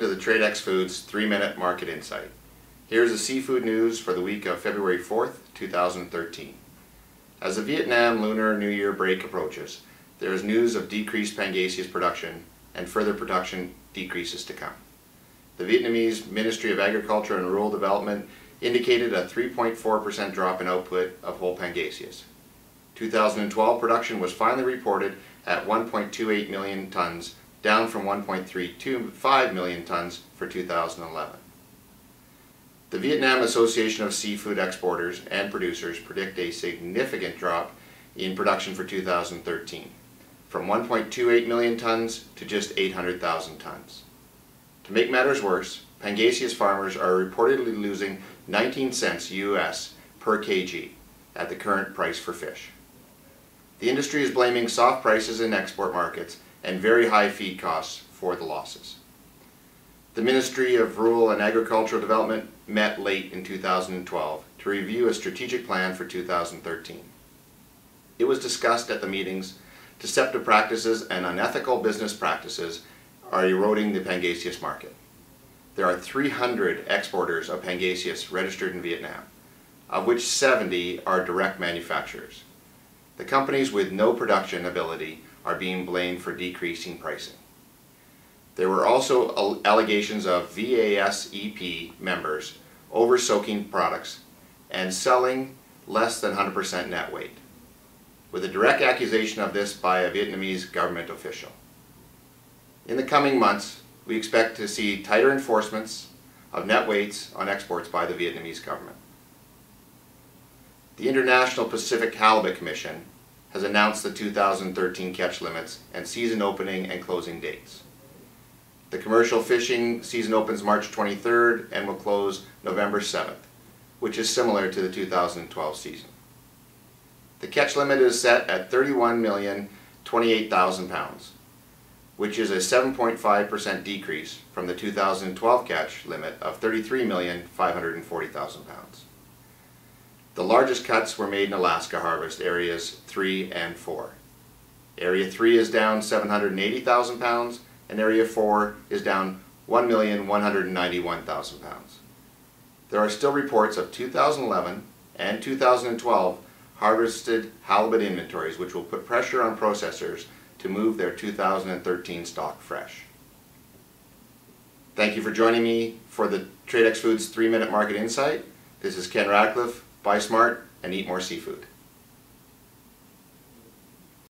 to the Tradex Foods 3-Minute Market Insight. Here's the seafood news for the week of February 4th, 2013. As the Vietnam Lunar New Year break approaches, there is news of decreased Pangasius production and further production decreases to come. The Vietnamese Ministry of Agriculture and Rural Development indicated a 3.4% drop in output of whole Pangasius. 2012 production was finally reported at 1.28 million tons, down from 1.325 million tons for 2011. The Vietnam Association of Seafood Exporters and Producers predict a significant drop in production for 2013, from 1.28 million tons to just 800,000 tons. To make matters worse, Pangasius farmers are reportedly losing 19 cents US per kg at the current price for fish. The industry is blaming soft prices in export markets and very high feed costs for the losses. The Ministry of Rural and Agricultural Development met late in 2012 to review a strategic plan for 2013. It was discussed at the meetings deceptive practices and unethical business practices are eroding the Pangasius market. There are 300 exporters of Pangasius registered in Vietnam, of which 70 are direct manufacturers. The companies with no production ability are being blamed for decreasing pricing. There were also allegations of VASEP members oversoaking products and selling less than 100% net weight, with a direct accusation of this by a Vietnamese government official. In the coming months, we expect to see tighter enforcements of net weights on exports by the Vietnamese government. The International Pacific Halibut Commission has announced the 2013 catch limits and season opening and closing dates. The commercial fishing season opens March 23rd and will close November 7th, which is similar to the 2012 season. The catch limit is set at 31,028,000 pounds, which is a 7.5% decrease from the 2012 catch limit of 33,540,000 pounds. The largest cuts were made in Alaska harvest areas 3 and 4. Area 3 is down 780,000 pounds and Area 4 is down 1,191,000 pounds. There are still reports of 2011 and 2012 harvested halibut inventories which will put pressure on processors to move their 2013 stock fresh. Thank you for joining me for the Tradex Foods 3 Minute Market Insight. This is Ken Radcliffe buy smart, and eat more seafood.